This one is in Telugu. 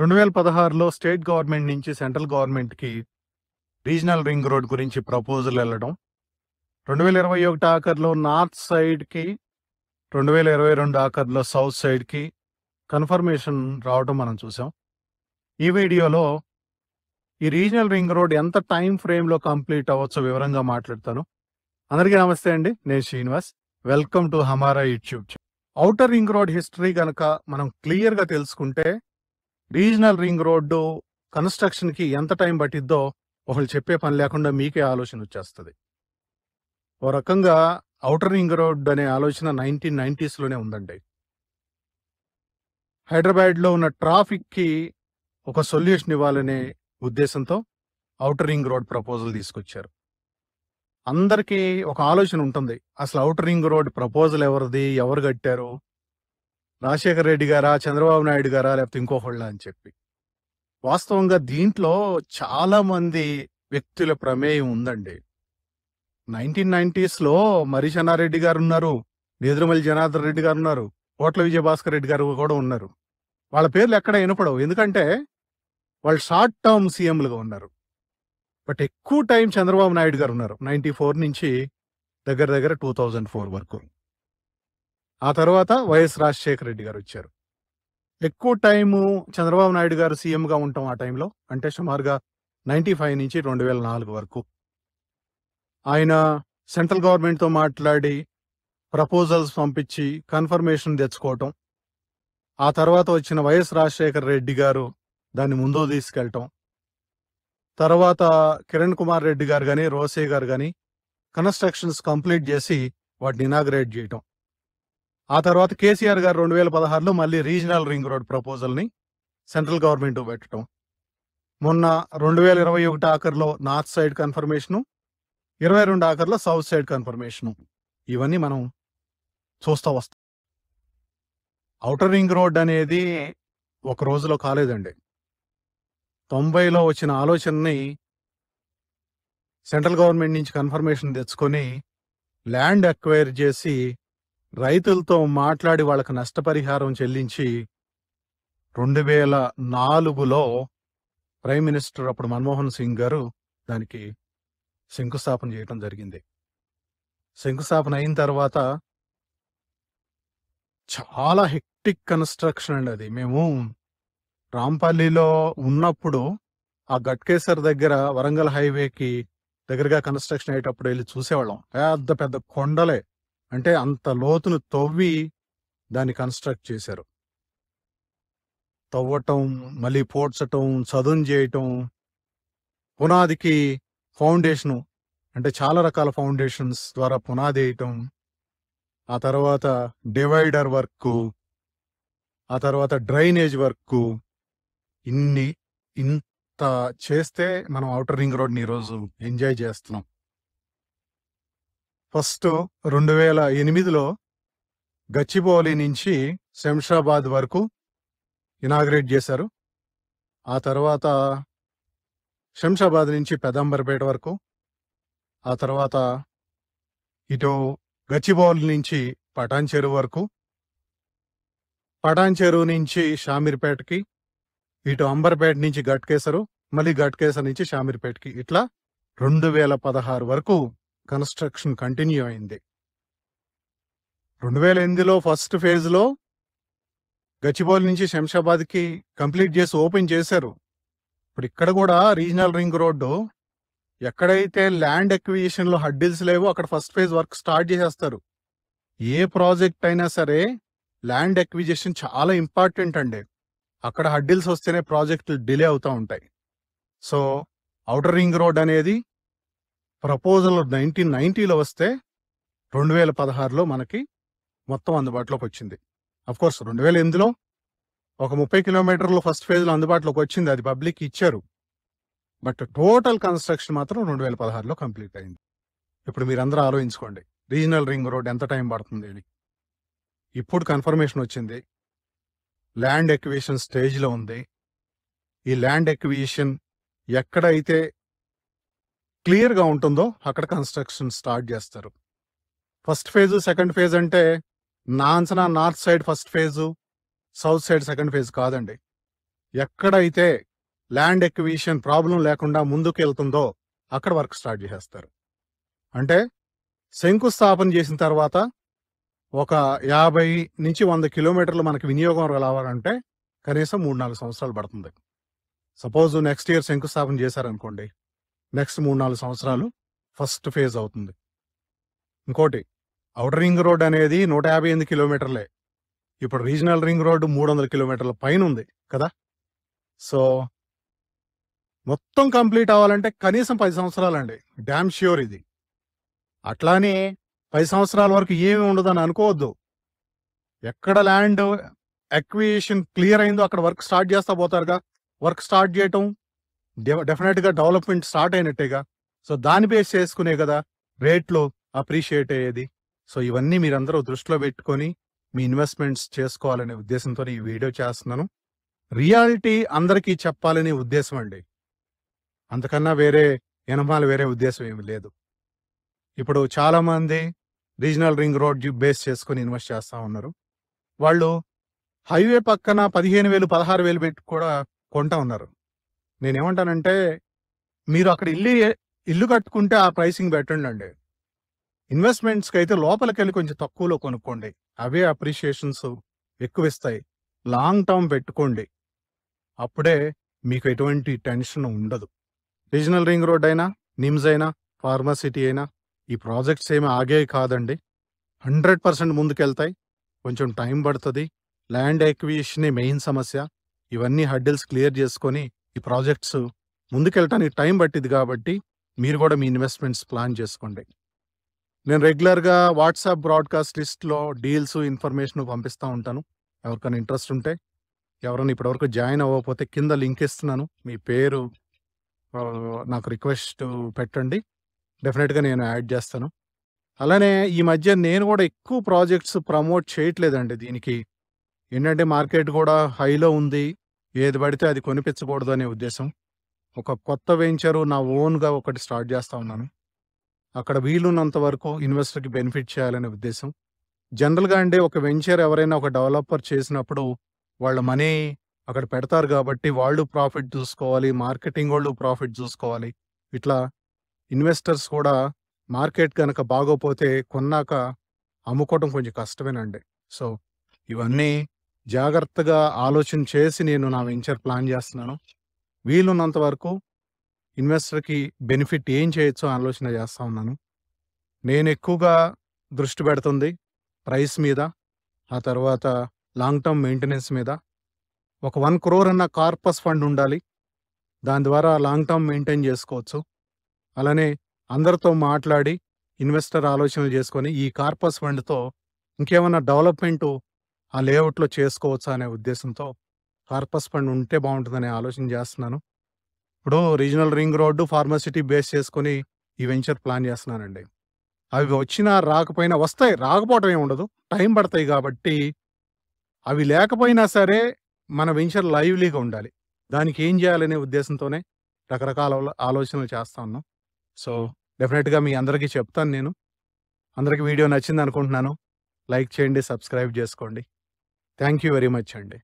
రెండు వేల పదహారులో స్టేట్ గవర్నమెంట్ నుంచి సెంట్రల్ గవర్నమెంట్కి రీజనల్ రింగ్ రోడ్ గురించి ప్రపోజల్ వెళ్ళడం. రెండు వేల ఇరవై ఒకటి ఆఖరిలో నార్త్ సైడ్కి రెండు వేల ఇరవై రెండు ఆఖరిలో సౌత్ సైడ్కి కన్ఫర్మేషన్ రావడం మనం చూసాం. ఈ వీడియోలో ఈ రీజనల్ రింగ్ రోడ్ ఎంత టైం ఫ్రేమ్లో కంప్లీట్ అవ్వచ్చో వివరంగా మాట్లాడతాను. అందరికీ నమస్తే అండి నేను Srinivas. Welcome to Hamara YouTube outer ring road history కనుక మనం క్లియర్గా తెలుసుకుంటే రీజనల్ రింగ్ రోడ్డు కన్స్ట్రక్షన్కి ఎంత టైం పట్టిద్దో ఒకళ్ళు చెప్పే పని లేకుండా మీకే ఆలోచన వచ్చేస్తుంది. ఓ రకంగా ఔటర్ రింగ్ రోడ్ అనే ఆలోచన నైన్టీన్ నైంటీస్లోనే ఉందండి. హైదరాబాద్లో ఉన్న ట్రాఫిక్కి ఒక సొల్యూషన్ ఇవ్వాలనే ఉద్దేశంతో ఔటర్ రింగ్ రోడ్ ప్రపోజల్ తీసుకొచ్చారు. అందరికీ ఒక ఆలోచన ఉంటుంది. అసలు ఔటర్ రింగ్ రోడ్ ప్రపోజల్ ఎవరిది? ఎవరు కట్టారు? రాజశేఖర రెడ్డి గారా చంద్రబాబు నాయుడు గారా లేకపోతే ఇంకోహళ్ళ అని చెప్పి. వాస్తవంగా దీంట్లో చాలా మంది వ్యక్తుల ప్రమేయం ఉందండి. నైన్టీన్ నైన్టీస్లో మరి చెన్నారెడ్డి గారు ఉన్నారు నిద్రమల్లి జనార్దన్ రెడ్డి గారు ఉన్నారు కోట్ల విజయభాస్కర్ రెడ్డి గారు కూడా ఉన్నారు. వాళ్ళ పేర్లు ఎక్కడ వినపడవు. ఎందుకంటే వాళ్ళు షార్ట్ టర్మ్ సీఎంలుగా ఉన్నారు. బట్ ఎక్కువ టైం చంద్రబాబు నాయుడు గారు ఉన్నారు. నైన్టీ ఫోర్ నుంచి దగ్గర దగ్గర టూ థౌజండ్ ఫోర్ వరకు. ఆ తర్వాత వైఎస్ రాజశేఖర రెడ్డి గారు వచ్చారు. ఎక్కువ టైము చంద్రబాబు నాయుడు గారు సీఎంగా ఉంటాం ఆ టైంలో అంటే సుమారుగా నైన్టీ ఫైవ్ నుంచి రెండు వేల నాలుగు వరకు. ఆయన సెంట్రల్ గవర్నమెంట్తో మాట్లాడి ప్రపోజల్స్ పంపించి కన్ఫర్మేషన్ తెచ్చుకోవటం. ఆ తర్వాత వచ్చిన వైఎస్ రాజశేఖర రెడ్డి గారు దాన్ని ముందు తీసుకెళ్ళటం. తర్వాత కిరణ్ కుమార్ రెడ్డి గారు కానీ రోసే గారు కానీ కన్స్ట్రక్షన్స్ కంప్లీట్ చేసి వాటిని ఇనాగ్రేట్ చేయటం. ఆ తర్వాత కేసీఆర్ గారు రెండు వేల పదహారులో మళ్ళీ రీజనల్ రింగ్ రోడ్ ప్రపోజల్ని సెంట్రల్ గవర్నమెంట్ పెట్టడం. మొన్న రెండు వేల ఇరవై ఒకటి ఆఖరిలో నార్త్ సైడ్ కన్ఫర్మేషను ఇరవై రెండు ఆఖరిలో సౌత్ సైడ్ కన్ఫర్మేషను. ఇవన్నీ మనం చూస్తూ వస్తాం. ఔటర్ రింగ్ రోడ్ అనేది ఒక రోజులో కాలేదండి. తొంభైలో వచ్చిన ఆలోచనని సెంట్రల్ గవర్నమెంట్ నుంచి కన్ఫర్మేషన్ తెచ్చుకొని ల్యాండ్ అక్వైర్ చేసి రైతులతో మాట్లాడి వాళ్ళకి నష్టపరిహారం చెల్లించి రెండు వేల నాలుగులో ప్రైమ్ మినిస్టర్ అప్పుడు మన్మోహన్ సింగ్ గారు దానికి శంకుస్థాపన చేయడం జరిగింది. శంకుస్థాపన అయిన తర్వాత చాలా హెక్టిక్ కన్స్ట్రక్షన్ అండి అది. మేము రాంపల్లిలో ఉన్నప్పుడు ఆ గట్కేసర్ దగ్గర వరంగల్ హైవేకి దగ్గరగా కన్స్ట్రక్షన్ అయ్యేటప్పుడు వెళ్ళి చూసేవాళ్ళం. పెద్ద పెద్ద కొండలే. అంటే అంత లోతును తవ్వి దాన్ని కన్స్ట్రక్ట్ చేశారు. తవ్వటం మళ్ళీ పోడ్చటం చదును చేయటం పునాదికి ఫౌండేషను అంటే చాలా రకాల ఫౌండేషన్స్ ద్వారా పునాది వేయటం ఆ తర్వాత డివైడర్ వర్క్ ఆ తర్వాత డ్రైనేజ్ వర్క్ ఇన్ని ఇంత చేస్తే మనం అవుటర్ రింగ్ రోడ్ని ఈరోజు ఎంజాయ్ చేస్తున్నాం. ఫస్ట్ రెండు వేల ఎనిమిదిలో గచ్చిబౌలి నుంచి శంషాబాద్ వరకు ఇనాగ్రేట్ చేశారు. ఆ తర్వాత శంషాబాద్ నుంచి పెదంబరపేట వరకు ఆ తర్వాత ఇటు గచ్చిబౌలి నుంచి పటాన్ చెరువు వరకు పటాన్ చెరువు నుంచి షామీర్పేటకి ఇటు అంబర్పేట నుంచి గట్కేసరు మళ్ళీ గట్కేసర్ నుంచి షామీర్పేటకి. ఇట్లా రెండు వేల పదహారు వరకు కన్స్ట్రక్షన్ కంటిన్యూ అయింది. రెండు వేల ఎనిమిదిలో ఫస్ట్ ఫేజ్లో గచ్చిబౌలి నుంచి శంషాబాద్కి కంప్లీట్ చేసి ఓపెన్ చేశారు. ఇప్పుడు ఇక్కడ కూడా రీజనల్ రింగ్ రోడ్డు ఎక్కడైతే ల్యాండ్ ఎక్విజిషన్లో హడ్డిల్స్ లేవో అక్కడ ఫస్ట్ ఫేజ్ వర్క్ స్టార్ట్ చేసేస్తారు. ఏ ప్రాజెక్ట్ అయినా సరే ల్యాండ్ ఎక్విజిషన్ చాలా ఇంపార్టెంట్ అండి. అక్కడ హడ్డిల్స్ వస్తేనే ప్రాజెక్టులు డిలే అవుతూ ఉంటాయి. సో ఔటర్ రింగ్ రోడ్ అనేది ప్రపోజల్ నైన్టీన్ నైన్టీలో వస్తే రెండు వేల పదహారులో మనకి మొత్తం అందుబాటులోకి వచ్చింది. కోర్స్ రెండు వేల ఎనిమిదిలో ఒక ముప్పై కిలోమీటర్లు ఫస్ట్ ఫేజ్లో అందుబాటులోకి వచ్చింది. అది పబ్లిక్ ఇచ్చారు. బట్ టోటల్ కన్స్ట్రక్షన్ మాత్రం రెండు వేల పదహారులో కంప్లీట్ అయింది. ఇప్పుడు మీరందరూ ఆలోచించుకోండి. రీజనల్ రింగ్ రోడ్ ఎంత టైం పడుతుంది అని. ఇప్పుడు కన్ఫర్మేషన్ వచ్చింది. ల్యాండ్ ఎక్విజిషన్ స్టేజ్లో ఉంది. ఈ ల్యాండ్ ఎక్విజిషన్ ఎక్కడైతే క్లియర్గా ఉంటుందో అక్కడ కన్స్ట్రక్షన్ స్టార్ట్ చేస్తారు. ఫస్ట్ ఫేజ్ సెకండ్ ఫేజ్ అంటే నా అంచనా north side first phase south side second phase కాదండి. ఎక్కడైతే ల్యాండ్ ఎక్విషన్ ప్రాబ్లం లేకుండా ముందుకు వెళ్తుందో అక్కడ వర్క్ స్టార్ట్ చేసేస్తారు. అంటే శంకుస్థాపన చేసిన తర్వాత ఒక యాభై నుంచి వంద కిలోమీటర్లు మనకి వినియోగం రావాలంటే కనీసం మూడు నాలుగు సంవత్సరాలు పడుతుంది. సపోజ్ నెక్స్ట్ ఇయర్ శంకుస్థాపన చేశారనుకోండి నెక్స్ట్ మూడు నాలుగు సంవత్సరాలు ఫస్ట్ ఫేజ్ అవుతుంది. ఇంకోటి అవుటర్ రింగ్ రోడ్ అనేది నూట యాభై ఎనిమిది కిలోమీటర్లే. ఇప్పుడు రీజనల్ రింగ్ రోడ్ మూడు వందల కిలోమీటర్ల పైన ఉంది కదా. సో మొత్తం కంప్లీట్ అవ్వాలంటే కనీసం పది సంవత్సరాలండి. డ్యామ్ ష్యూర్ ఇది. అట్లానే పది సంవత్సరాల వరకు ఏమి ఉండదని అనుకోవద్దు. ఎక్కడ ల్యాండ్ అక్వియేషన్ క్లియర్ అయిందో అక్కడ వర్క్ స్టార్ట్ చేస్తా పోతారుగా. వర్క్ స్టార్ట్ చేయటం డెఫినెట్గా డెవలప్మెంట్ స్టార్ట్ అయినట్టేగా. సో దాని బేస్ చేసుకునే కదా రేట్లు అప్రిషియేట్ అయ్యేది. సో ఇవన్నీ మీరందరూ దృష్టిలో పెట్టుకొని మీ ఇన్వెస్ట్మెంట్స్ చేసుకోవాలనే ఉద్దేశంతో ఈ వీడియో చేస్తున్నాను. రియాలిటీ అందరికీ చెప్పాలనే ఉద్దేశం అండి. అంతకన్నా వేరే ఎనమాలు వేరే ఉద్దేశం ఏమి లేదు. ఇప్పుడు చాలా మంది రీజనల్ రింగ్ రోడ్ బేస్ చేసుకొని ఇన్వెస్ట్ చేస్తా ఉన్నారు. వాళ్ళు హైవే పక్కన పదిహేను వేలు పదహారు వేలు పెట్టి కూడా కొంటా ఉన్నారు. నేనేమంటానంటే మీరు అక్కడ ఇల్లు ఇల్లు కట్టుకుంటే ఆ ప్రైసింగ్ పెట్టండి అండి ఇన్వెస్ట్మెంట్స్కి అయితే లోపలికి వెళ్ళి కొంచెం తక్కువలో కొనుక్కోండి. అవే అప్రిషియేషన్స్ ఎక్కువ ఇస్తాయి లాంగ్ టర్మ్ పెట్టుకోండి. అప్పుడే మీకు ఎటువంటి టెన్షన్ ఉండదు. రీజనల్ రింగ్ రోడ్ అయినా నిమ్స్ అయినా ఫార్మసిటీ అయినా ఈ ప్రాజెక్ట్స్ ఏమి ఆగే కాదండి. హండ్రెడ్ పర్సెంట్ ముందుకెళ్తాయి. కొంచెం టైం పడుతుంది. ల్యాండ్ ఎక్విజిషనే మెయిన్ సమస్య. ఇవన్నీ హడ్డిల్స్ క్లియర్ చేసుకొని ఈ ప్రాజెక్ట్స్ ముందుకెళ్ళటానికి టైం పట్టింది కాబట్టి మీరు కూడా మీ ఇన్వెస్ట్మెంట్స్ ప్లాన్ చేసుకోండి. నేను రెగ్యులర్గా వాట్సాప్ బ్రాడ్కాస్ట్ లిస్ట్లో డీల్స్ ఇన్ఫర్మేషన్ పంపిస్తూ ఉంటాను. ఎవరికైనా ఇంట్రెస్ట్ ఉంటే ఎవరైనా ఇప్పటివరకు జాయిన్ అవ్వకపోతే కింద లింక్ ఇస్తున్నాను. మీ పేరు నాకు రిక్వెస్ట్ పెట్టండి. డెఫినెట్గా నేను యాడ్ చేస్తాను. అలానే ఈ మధ్య నేను కూడా ఎక్కువ ప్రాజెక్ట్స్ ప్రమోట్ చేయట్లేదండి దీనికి. ఏంటంటే మార్కెట్ కూడా హైలో ఉంది. ఏది పడితే అది కొనిపించకూడదు అనే ఉద్దేశం. ఒక కొత్త వెంచరు నా ఓన్గా ఒకటి స్టార్ట్ చేస్తా ఉన్నాను. అక్కడ వీలున్నంత వరకు ఇన్వెస్టర్కి బెనిఫిట్ చేయాలనే ఉద్దేశం. జనరల్గా అంటే ఒక వెంచర్ ఎవరైనా ఒక డెవలపర్ చేసినప్పుడు వాళ్ళ మనీ అక్కడ పెడతారు కాబట్టి వాళ్ళు ప్రాఫిట్ చూసుకోవాలి మార్కెటింగ్ వాళ్ళు ప్రాఫిట్ చూసుకోవాలి. ఇట్లా ఇన్వెస్టర్స్ కూడా మార్కెట్ కనుక బాగోపోతే కొన్నాక అమ్ముకోవడం కొంచెం కష్టమేనండి. సో ఇవన్నీ జాగ్రత్తగా ఆలోచన చేసి నేను నా వెంచర్ ప్లాన్ చేస్తున్నాను. వీలున్నంత వరకు ఇన్వెస్టర్కి బెనిఫిట్ ఏం చేయొచ్చో ఆలోచన చేస్తూ ఉన్నాను. నేను ఎక్కువగా దృష్టి పెడుతుంది ప్రైస్ మీద ఆ తర్వాత లాంగ్ టర్మ్ మెయింటెనెన్స్ మీద. ఒక వన్ క్రోర్ అన్న కార్పస్ ఫండ్ ఉండాలి. దాని ద్వారా లాంగ్ టర్మ్ మెయింటైన్ చేసుకోవచ్చు. అలానే అందరితో మాట్లాడి ఇన్వెస్టర్ ఆలోచనలు చేసుకొని ఈ కార్పస్ ఫండ్తో ఇంకేమైనా డెవలప్మెంటు ఆ లేఅవుట్లో చేసుకోవచ్చా అనే ఉద్దేశంతో కార్పస్ ఫండ్ ఉంటే బాగుంటుందనే ఆలోచన చేస్తున్నాను. ఇప్పుడు regional ring road pharma city base చేసుకొని ఈ వెంచర్ ప్లాన్ చేస్తున్నానండి. అవి వచ్చినా రాకపోయినా వస్తాయి రాకపోవటం ఏమి ఉండదు. టైం పడతాయి కాబట్టి అవి లేకపోయినా సరే మన వెంచర్ లైవ్లీగా ఉండాలి. దానికి ఏం చేయాలనే ఉద్దేశంతోనే రకరకాల ఆలోచనలు చేస్తా ఉన్నాం. సో డెఫినెట్గా మీ అందరికీ చెప్తాను నేను. అందరికీ వీడియో నచ్చింది అనుకుంటున్నాను. లైక్ చేయండి సబ్స్క్రైబ్ చేసుకోండి. థ్యాంక్ యూ వెరీ మచ్ అండి.